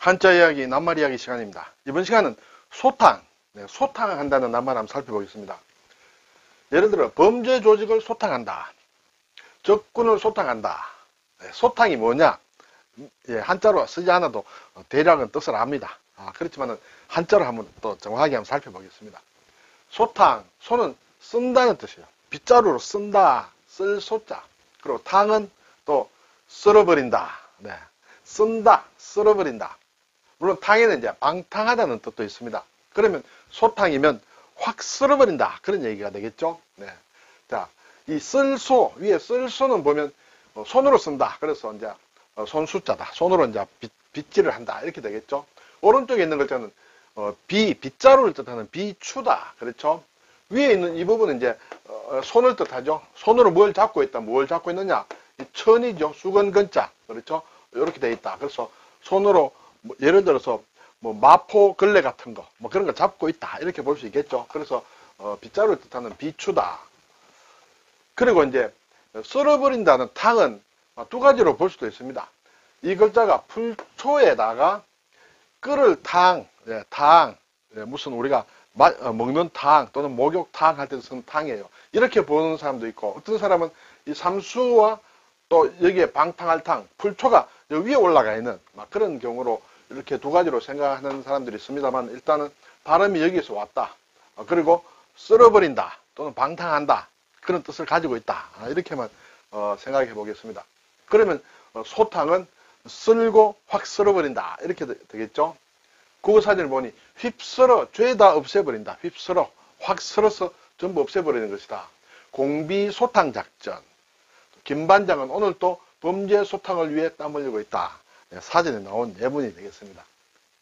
한자 이야기, 낱말 이야기 시간입니다. 이번 시간은 소탕, 네, 소탕한다는 낱말 한번 살펴보겠습니다. 예를 들어 범죄 조직을 소탕한다. 적군을 소탕한다. 네, 소탕이 뭐냐? 예, 한자로 쓰지 않아도 대략은 뜻을 압니다. 아, 그렇지만은 한자로 한번 또 정확하게 한번 살펴보겠습니다. 소탕, 소는 쓴다는 뜻이에요. 빗자루로 쓴다, 쓸 소자. 그리고 탕은 또 쓸어버린다. 네. 쓴다, 쓸어버린다. 물론 탕에는 이제 방탕하다는 뜻도 있습니다. 그러면 소탕이면 확 쓸어버린다. 그런 얘기가 되겠죠. 네. 자, 이 쓸소, 위에 쓸소는 보면 어, 손으로 쓴다. 그래서 이제 어, 손수자다. 손으로 이제 빗, 빗질을 한다. 이렇게 되겠죠. 오른쪽에 있는 글자는 어, 비, 빗자루를 뜻하는 비추다. 그렇죠? 위에 있는 이 부분은 이제 어, 손을 뜻하죠. 손으로 뭘 잡고 있다. 뭘 잡고 있느냐? 천이죠. 수건 근자. 그렇죠? 이렇게 돼 있다. 그래서 손으로 뭐 예를 들어서 뭐 마포 걸레 같은 거, 뭐 그런 걸 잡고 있다. 이렇게 볼 수 있겠죠. 그래서 어, 빗자루를 뜻하는 비추다. 그리고 이제 썰어버린다는 탕은 두 가지로 볼 수도 있습니다. 이 글자가 풀초에다가 끓을 탕, 예, 탕, 예, 무슨 우리가 마, 어, 먹는 탕 또는 목욕탕 할때 쓰는 탕이에요. 이렇게 보는 사람도 있고 어떤 사람은 이 삼수와 또 여기에 방탕할 탕, 풀초가 위에 올라가 있는 그런 경우로 이렇게 두 가지로 생각하는 사람들이 있습니다만 일단은 발음이 여기서 왔다. 어, 그리고 쓸어버린다 또는 방탕한다 그런 뜻을 가지고 있다. 아, 이렇게만 어, 생각해 보겠습니다. 그러면 소탕은 쓸고 확 쓸어버린다 이렇게 되겠죠. 국어 사진을 보니 휩쓸어 죄다 없애버린다. 휩쓸어 확 쓸어서 전부 없애버리는 것이다. 공비 소탕 작전. 김 반장은 오늘 또 범죄 소탕을 위해 땀 흘리고 있다. 네, 사진에 나온 예문이 되겠습니다.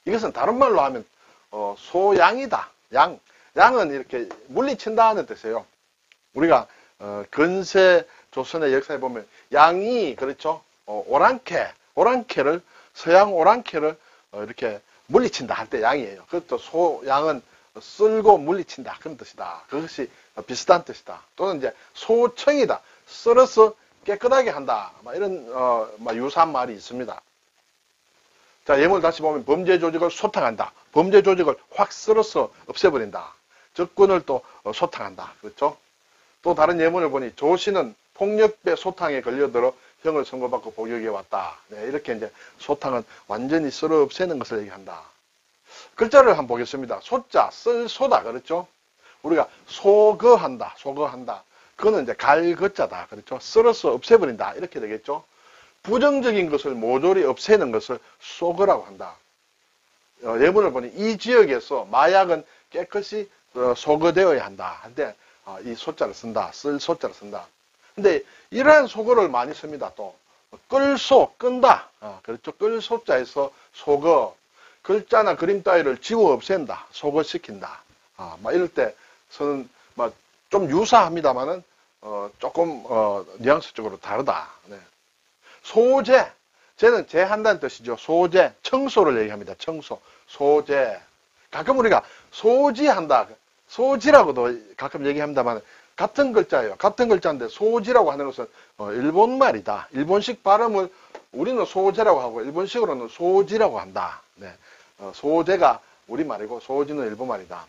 이것은 다른 말로 하면 어, 소양이다. 양. 양은 이렇게 물리친다는 뜻이에요. 우리가 어, 근세 조선의 역사에 보면 양이 그렇죠. 어, 오랑캐, 오랑캐를 서양 오랑캐를 어, 이렇게 물리친다 할 때 양이에요. 그것도 소양은 쓸고 물리친다 그런 뜻이다. 그것이 비슷한 뜻이다. 또는 이제 소청이다. 썰어서 깨끗하게 한다. 이런 어, 유사한 말이 있습니다. 자 예문을 다시 보면 범죄 조직을 소탕한다. 범죄 조직을 확 썰어서 없애버린다. 적군을 또 어, 소탕한다. 그렇죠? 또 다른 예문을 보니 조씨는 폭력배 소탕에 걸려들어 형을 선고받고 복역에 왔다. 네, 이렇게 이제 소탕은 완전히 썰어 없애는 것을 얘기한다. 글자를 한번 보겠습니다. 소자, 쓸 소다. 그렇죠? 우리가 소거한다. 소거한다. 그거는 이제 갈거자다. 그렇죠? 썰어서 없애버린다. 이렇게 되겠죠? 부정적인 것을 모조리 없애는 것을 소거라고 한다. 어, 예문을 보니 이 지역에서 마약은 깨끗이 어, 소거되어야 한다. 한데 어, 이 소자를 쓴다. 쓸 소자를 쓴다. 근데 이러한 소거를 많이 씁니다. 또 끌소, 끈다. 어, 그렇죠. 끌소자에서 소거. 글자나 그림 따위를 지워 없앤다. 소거시킨다. 아, 막 이럴 때 저는 좀 유사합니다만은 어, 조금 어, 뉘앙스적으로 다르다. 네. 소재. 쟤는 제한다는 뜻이죠. 소재. 청소를 얘기합니다. 청소. 소재. 가끔 우리가 소지한다. 소지라고도 가끔 얘기합니다만 같은 글자예요. 같은 글자인데 소지라고 하는 것은 어, 일본 말이다. 일본식 발음을 우리는 소재라고 하고 일본식으로는 소지라고 한다. 네. 어, 소재가 우리말이고 소지는 일본말이다.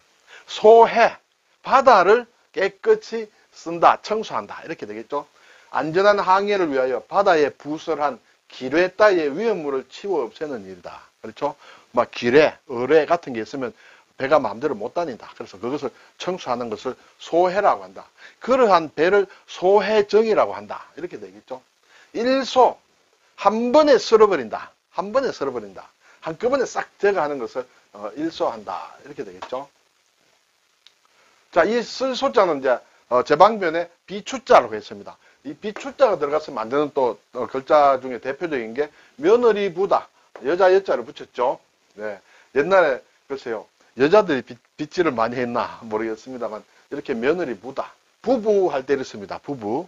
소해 바다를 깨끗이 쓴다. 청소한다. 이렇게 되겠죠. 안전한 항해를 위하여 바다에 부설한 기뢰 따위의 위험물을 치워 없애는 일이다. 그렇죠? 막 기뢰, 어뢰 같은 게 있으면 배가 마음대로 못 다닌다. 그래서 그것을 청소하는 것을 소해라고 한다. 그러한 배를 소해정이라고 한다. 이렇게 되겠죠. 일소, 한 번에 쓸어버린다. 한 번에 쓸어버린다. 한꺼번에 싹 제거하는 것을 어, 일소한다. 이렇게 되겠죠. 자, 이 쓸소자는 이제 어, 제방변에 비추자라고 했습니다. 이 비추자가 들어가서 만드는 또 어, 글자 중에 대표적인 게 며느리 부다. 여자 여자를 붙였죠. 네. 옛날에 글쎄요. 여자들이 빗, 질을 많이 했나 모르겠습니다만 이렇게 며느리 부다 부부 할 때 이렇습니다. 부부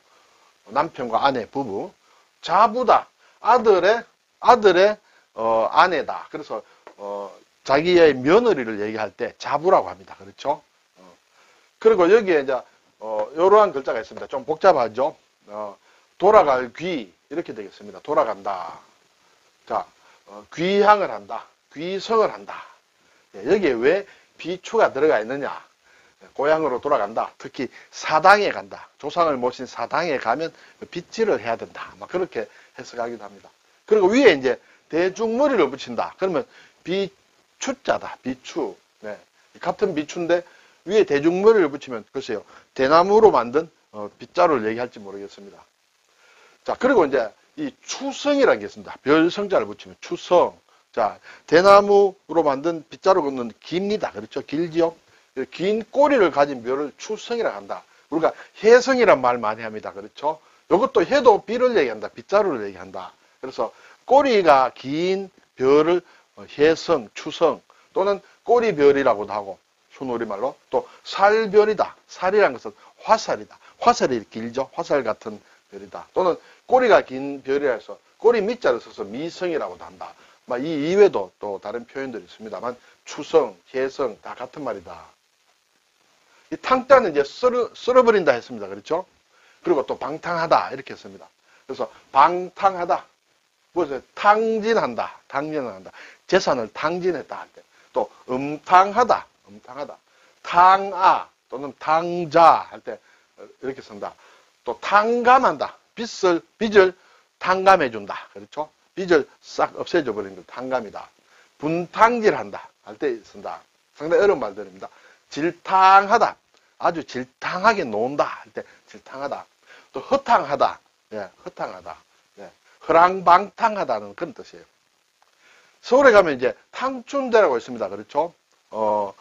남편과 아내 부부 자부다 아들의 아들의 어, 아내다. 그래서 어, 자기의 며느리를 얘기할 때 자부라고 합니다. 그렇죠? 어, 그리고 여기에 이제 어, 이러한 글자가 있습니다. 좀 복잡하죠? 어, 돌아갈 귀 이렇게 되겠습니다. 돌아간다. 자, 어, 귀향을 한다. 귀성을 한다. 예, 여기에 왜 비추가 들어가 있느냐? 예, 고향으로 돌아간다. 특히 사당에 간다. 조상을 모신 사당에 가면 빗질을 해야 된다. 막 그렇게 해석하기도 합니다. 그리고 위에 이제 대중머리를 붙인다. 그러면 비추자다. 비추. 네. 같은 비추인데 위에 대중머리를 붙이면 글쎄요. 대나무로 만든 어, 빗자루를 얘기할지 모르겠습니다. 자, 그리고 이제 이 추성이라는 게 있습니다. 별성자를 붙이면 추성. 자, 대나무로 만든 빗자루는 깁니다. 그렇죠? 길지요? 긴 꼬리를 가진 묘를 추성이라고 한다. 우리가 해성이란 말 많이 합니다. 그렇죠? 이것도 해도 비를 얘기한다. 빗자루를 얘기한다. 그래서 꼬리가 긴 별을 해성, 추성 또는 꼬리별이라고도 하고 순우리말로 또 살별이다. 살이라는 것은 화살이다. 화살이 길죠. 화살 같은 별이다. 또는 꼬리가 긴 별이라 해서 꼬리 밑자를 써서 미성이라고도 한다. 이 이외에도 또 다른 표현들이 있습니다만 추성, 해성 다 같은 말이다. 이 탕자는 이제 썰어, 썰어버린다 했습니다. 그렇죠? 그리고 또 방탕하다 이렇게 했습니다. 그래서 방탕하다. 무엇을 탕진한다. 탕진을 한다. 재산을 탕진했다 할 때. 또 음탕하다. 음탕하다. 탕아 또는 탕자 할 때 이렇게 쓴다. 또 탕감한다. 빚을 빚을 탕감해 준다. 그렇죠? 빚을 싹 없애줘 버리는 거 탕감이다. 분탕질한다 할 때 쓴다. 상당히 어려운 말들입니다. 질탕하다. 아주 질탕하게 논다 할 때 질탕하다. 또 허탕하다. 예, 허탕하다. 예, 허랑방탕하다는 그런 뜻이에요. 서울에 가면 이제 탕춘대라고 있습니다. 그렇죠? 어,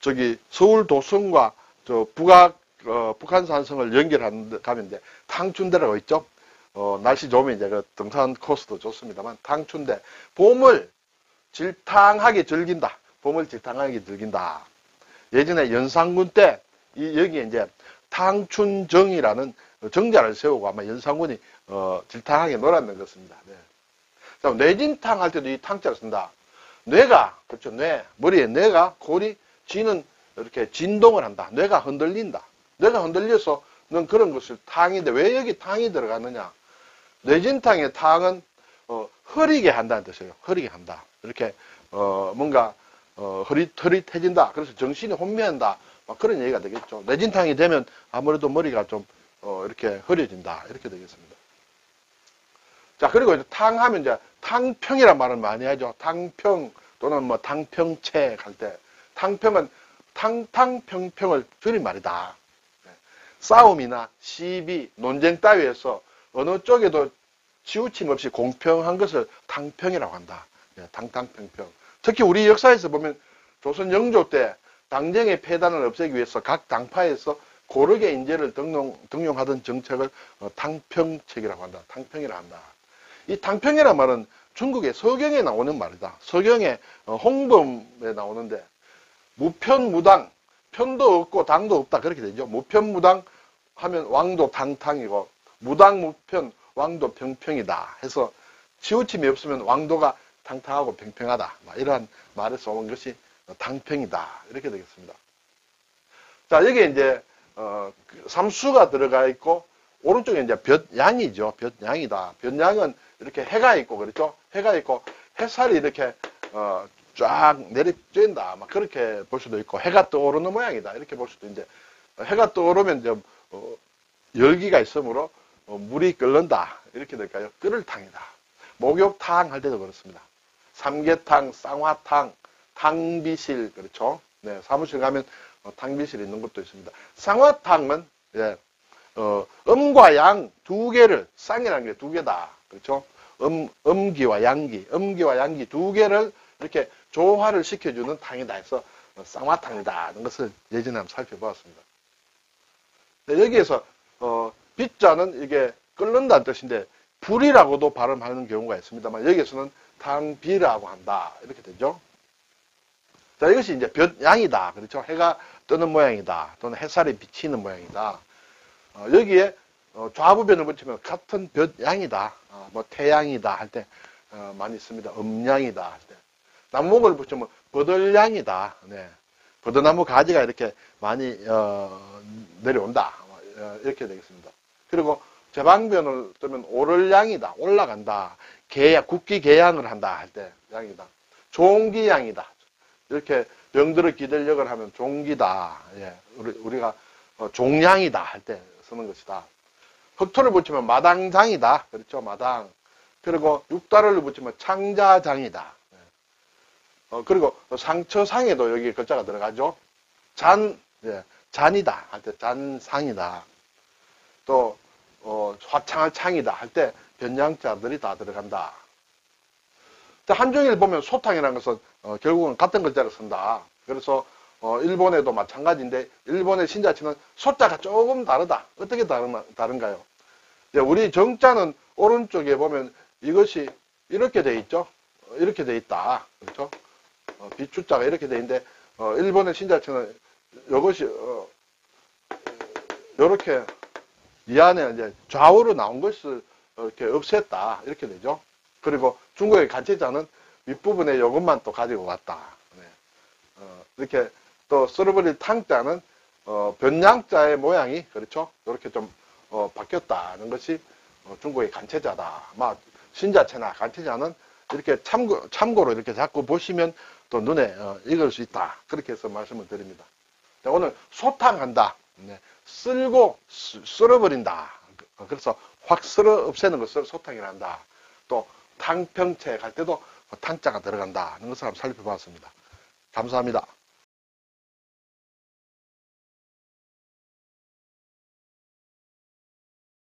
저기 서울 도성과 저 북악 어, 북한 산성을 연결하는 가면 이제 탕춘대라고 있죠. 어, 날씨 좋으면 이제 그 등산 코스도 좋습니다만 탕춘대 봄을 질탕하게 즐긴다. 봄을 질탕하게 즐긴다. 예전에 연산군 때 이, 여기에 이제 탕춘정이라는 정자를 세우고 아마 연산군이 어, 질탕하게 놀았는 것입니다. 네. 자, 뇌진탕 할 때도 이 탕자를 쓴다. 뇌가 그렇죠. 뇌 머리에 뇌가 골이 쥐는 이렇게 진동을 한다. 뇌가 흔들린다. 뇌가 흔들려서 넌 그런 것을 탕인데 왜 여기 탕이 들어가느냐? 뇌진탕의 탕은 어, 흐리게 한다는 뜻이에요. 흐리게 한다. 이렇게 어, 뭔가 어, 흐릿, 흐릿해진다. 그래서 정신이 혼미한다. 막 그런 얘기가 되겠죠. 뇌진탕이 되면 아무래도 머리가 좀 어, 이렇게 흐려진다. 이렇게 되겠습니다. 자, 그리고 이제 탕 하면 이제 탕평이란 말을 많이 하죠. 탕평 또는 뭐 탕평채 할 때. 탕평은 탕탕평평을 줄인 말이다. 네. 싸움이나 시비, 논쟁 따위에서 어느 쪽에도 치우침 없이 공평한 것을 탕평이라고 한다. 네, 탕탕평평. 특히 우리 역사에서 보면 조선 영조 때 당정의 폐단을 없애기 위해서 각 당파에서 고르게 인재를 등용, 등용하던 정책을 어, 탕평책이라고 한다. 탕평이라 고 한다. 이 탕평이란 말은 중국의 서경에 나오는 말이다. 서경의 어, 홍범에 나오는데 무편무당, 편도 없고 당도 없다 그렇게 되죠. 무편무당 하면 왕도 탕탕이고 무당무편 왕도 평평이다 해서 치우침이 없으면 왕도가 탕탕하고 평평하다 이러한 말에서 온 것이 당평이다 이렇게 되겠습니다. 자 여기에 이제 어, 그 삼수가 들어가 있고 오른쪽에 이제 볕양이죠. 볕양이다. 볕양은 이렇게 해가 있고 그렇죠. 해가 있고 햇살이 이렇게 어, 쫙 내리쬐다. 막 그렇게 볼 수도 있고 해가 떠오르는 모양이다. 이렇게 볼 수도 이제 해가 떠오르면 이제 어, 열기가 있으므로 어, 물이 끓는다. 이렇게 될까요? 끓을 탕이다. 목욕탕 할 때도 그렇습니다. 삼계탕, 쌍화탕, 탕비실 그렇죠. 네, 사무실 가면 어, 탕비실 있는 것도 있습니다. 쌍화탕은 예, 어, 음과 양 두 개를 쌍이라는 게 두 개다. 그렇죠? 음, 음기와 양기, 음기와 양기 두 개를 이렇게 조화를 시켜주는 탕이다 해서 쌍화탕이다 하는 것을 예전에 한번 살펴보았습니다. 네, 여기에서 어, 빗자는 이게 끓는다는 뜻인데 불이라고도 발음하는 경우가 있습니다만 여기에서는 탕비라고 한다 이렇게 되죠. 자 이것이 이제 볕 양이다 그렇죠. 해가 뜨는 모양이다 또는 햇살이 비치는 모양이다. 어, 여기에 어, 좌부변을 붙이면 같은 볕 양이다 어, 뭐 태양이다 할때 어, 많이 씁니다. 음양이다 할 때. 나무목을 붙이면 버들양이다. 네. 버드나무 가지가 이렇게 많이 어, 내려온다. 어, 이렇게 되겠습니다. 그리고 제방변을 뜨면 오를 양이다. 올라간다. 개양, 국기 개양을 한다 할 때 양이다. 종기 양이다. 이렇게 병들어 기들력을 하면 종기다. 예, 우리, 가 종양이다 할 때 쓰는 것이다. 흑토를 붙이면 마당장이다. 그렇죠, 마당. 그리고 육다를 붙이면 창자장이다. 예. 어, 그리고 상처상에도 여기 글자가 들어가죠. 잔, 예, 잔이다 할 때 잔상이다. 또 어, 화창한 창이다 할 때 변양자들이 다 들어간다. 한중일 보면 소탕이라는 것은 어, 결국은 같은 글자를 쓴다. 그래서 어, 일본에도 마찬가지인데 일본의 신자치는 소자가 조금 다르다. 어떻게 다른, 다른가요? 우리 정자는 오른쪽에 보면 이것이 이렇게 돼 있죠. 어, 이렇게 돼 있다. 그렇죠? 어, 비추자가 이렇게 돼 있는데 어, 일본의 신자치는 이것이 어, 이렇게 이 안에 이제 좌우로 나온 것을 이렇게 없앴다. 이렇게 되죠. 그리고 중국의 간체자는 윗부분에 이것만 또 가지고 왔다. 네. 어, 이렇게 또 썰어버릴 탕자는 어, 변양자의 모양이 그렇죠. 이렇게 좀 어, 바뀌었다는 것이 어, 중국의 간체자다. 막 신자체나 간체자는 이렇게 참고, 참고로 이렇게 자꾸 보시면 또 눈에 어, 익을 수 있다. 그렇게 해서 말씀을 드립니다. 자, 오늘 소탕한다. 네. 쓸고 쓸어버린다. 그래서 확 쓸어 없애는 것을 소탕이라 한다. 또 탕평채 갈 때도 탕자가 들어간다. 하는 것을 한번 살펴봤습니다. 감사합니다.